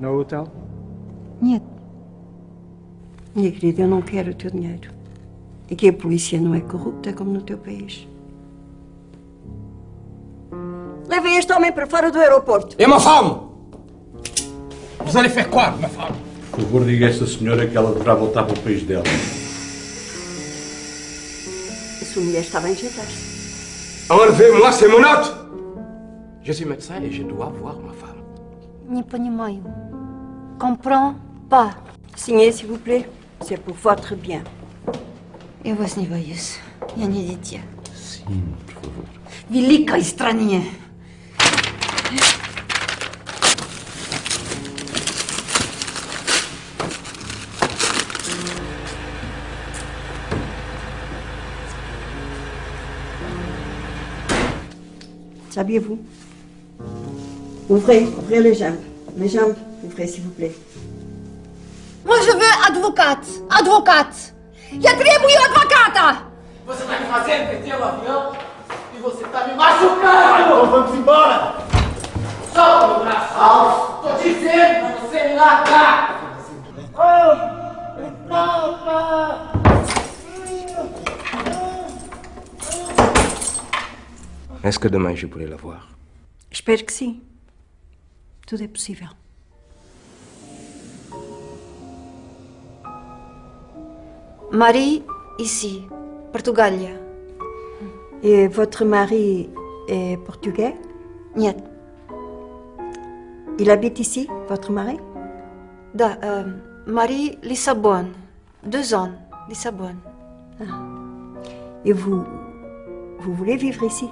No hotel? Нет. Minha querida, eu não quero o teu dinheiro. E que a polícia não é corrupta como no teu país. Levem este homem para fora do aeroporto. Et ma femme Vous allez faire quoi, ma femme Por favor, diga a esta senhora que ela deverá voltar para o país dela. A sua mulher está bem ajeitar-se. Enlevez-moi ces menottes Je suis médecin et je dois voir ma femme. Не понимаю. Comprends pas. Signez, s'il vous plaît. C'est pour votre bien. Я вас не боюсь. Я не дитя. Sim, por favor. Великой стране. Saviez-vous Ouvrez, ouvrez les jambes. Les jambes, Ouvrez, s'il vous plaît. Moi, je veux advocate. Advocate. Eu trebuie advocata. Você tá me fazendo perder o avião e você tá me machucando. Vamos embora. Solta meu braço. Alto. Tô dizendo pra você me largar. Oh, papa. Est-ce que demain je pourrai la voir Espero que sim. Tudo é possível. Marie, ici, Portugalia. Et votre mari est portugais? Niet. Il habite ici, votre mari? Da, э, Marie, Lissabonne. Deux ans, Lissabonne. Ah. Et vous, vous voulez vivre ici?